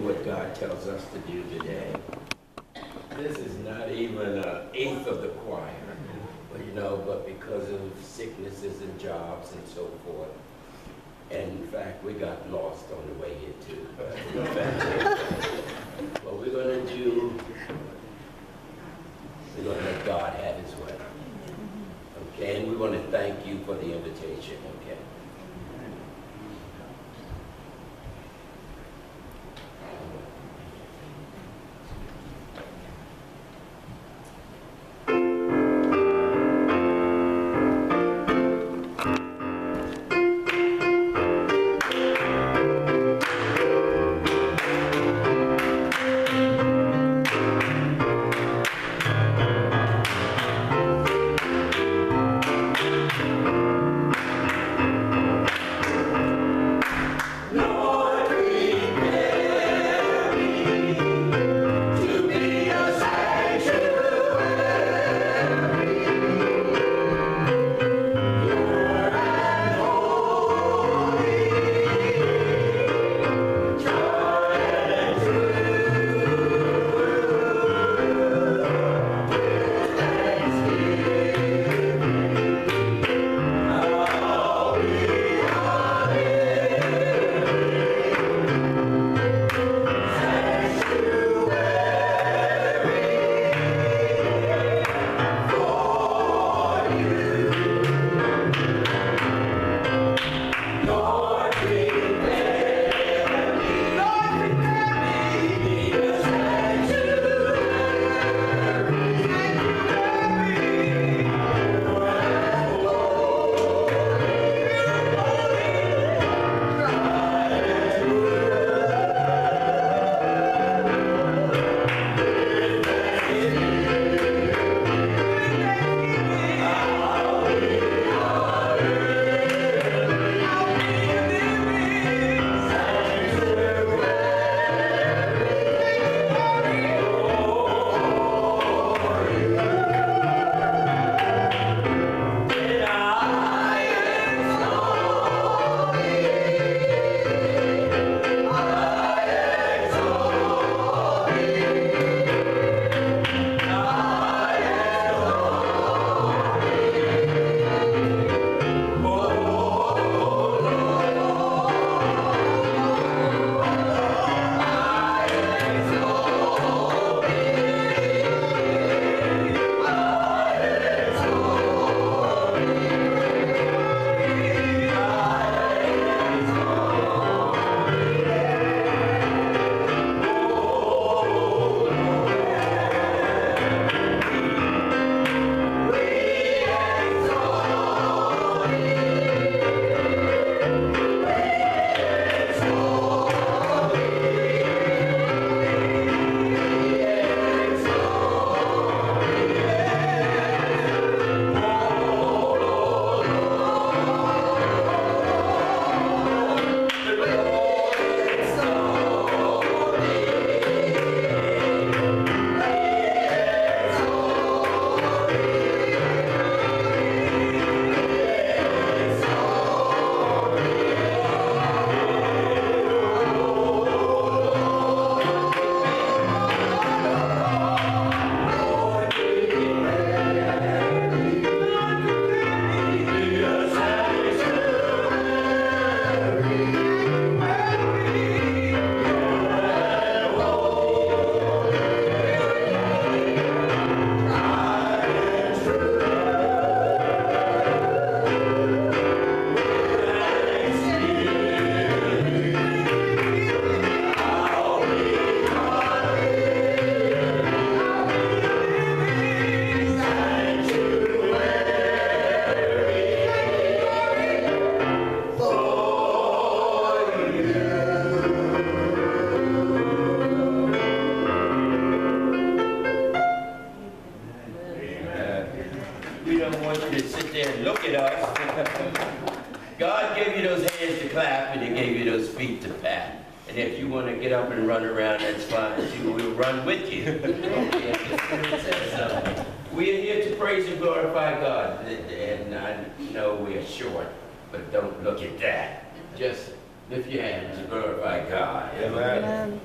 what God tells us to do today. This is not even an eighth of the choir, you know, but because of sicknesses and jobs and so forth. And in fact, we got lost on the way here too. What we're gonna do, we're gonna let God have his way. Okay, and we want to thank you for the invitation, okay? And if you want to get up and run around, that's fine too. We'll run with you. Okay, the Spirit says so. We are here to praise and glorify God. And I know we are short, but don't look at that. Just lift your hands and glorify God. Amen. Amen.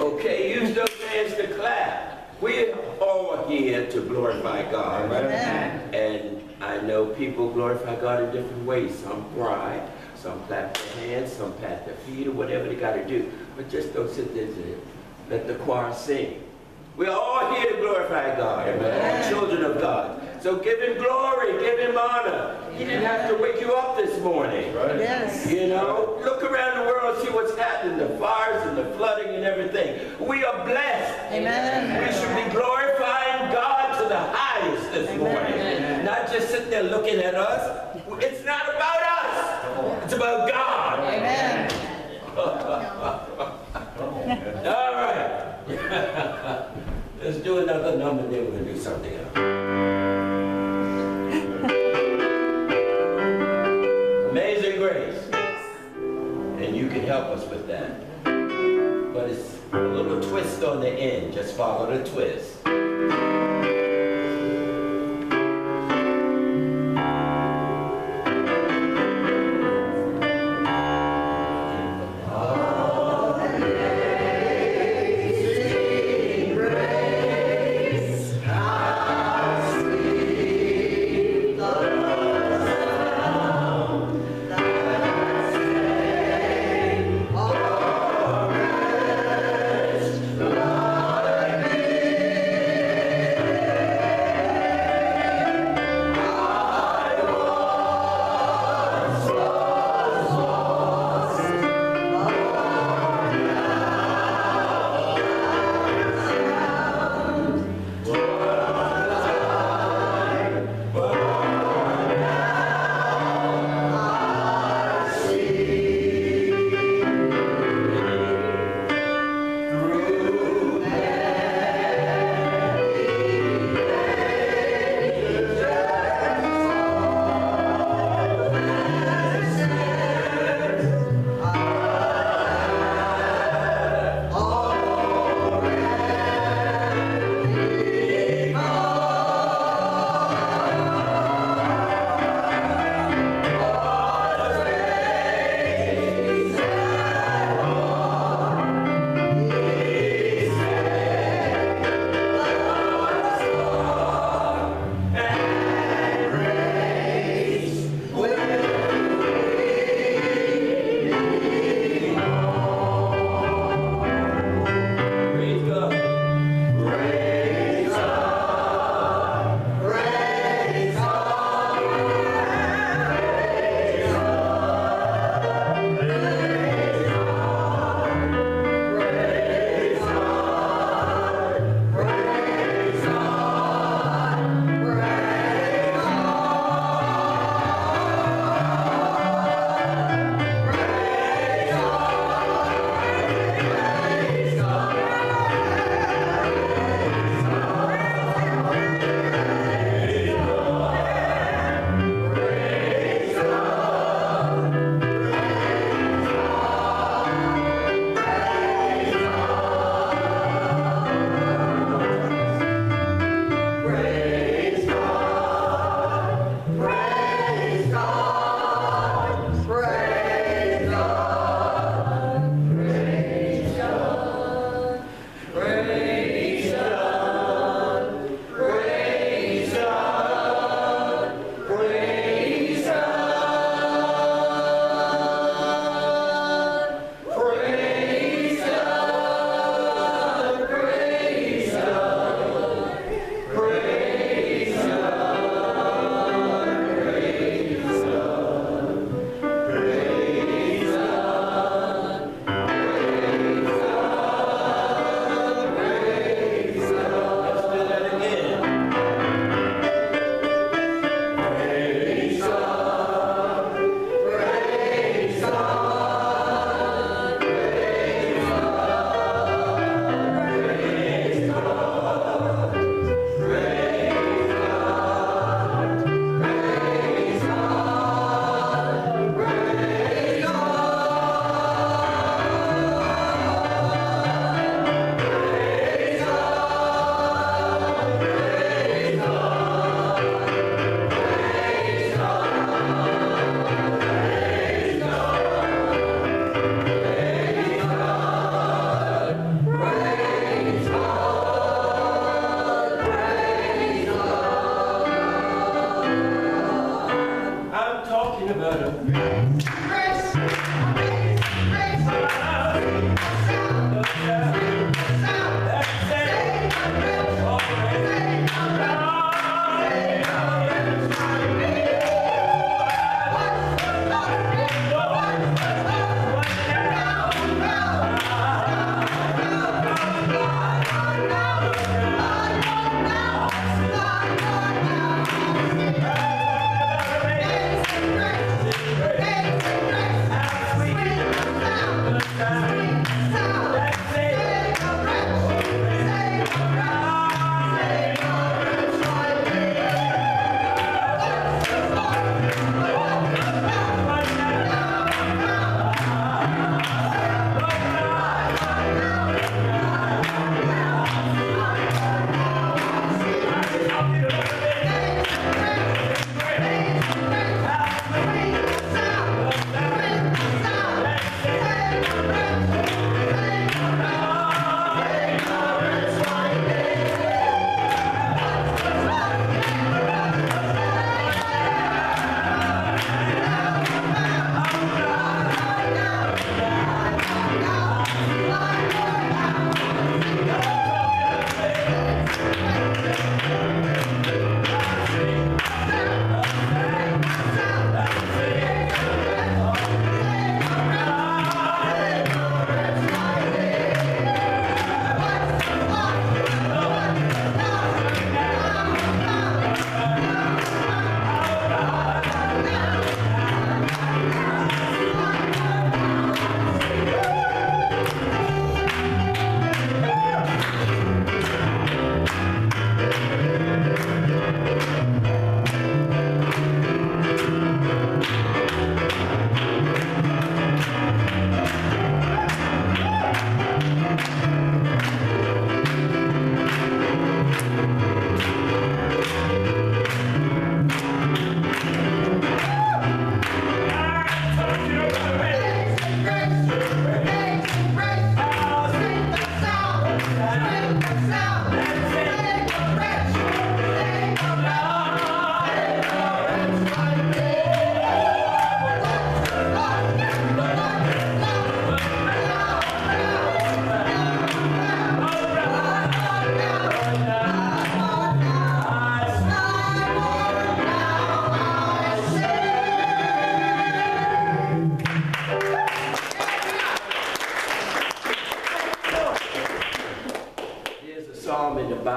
Okay, use those hands to clap. We're all here to glorify God. Amen. And I know people glorify God in different ways. Some cry, some clap their hands, some pat their feet, or whatever they got to do. But just don't sit there and let the choir sing. We're all here to glorify God. Amen. Children of God. So give him glory, give him honor. He didn't have to wake you up this morning. Yes. You know, look around the world, and see what's happening, the fires and the flooding and everything. We are blessed. Amen. We should be glorifying God to the highest this morning. Not just sitting there looking at us. It's not about us. It's about God. Amen. All right. Let's do another number, then we'll do something else. Amazing grace. And you can help us with on the end. Just follow the twist.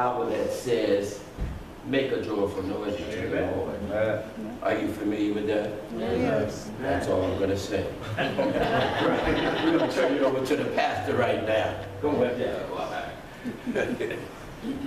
Bible that says, make a joyful noise to the Lord. Are you familiar with that? Yes. That's all I'm gonna say. We're gonna turn it over to the pastor right now. Go ahead.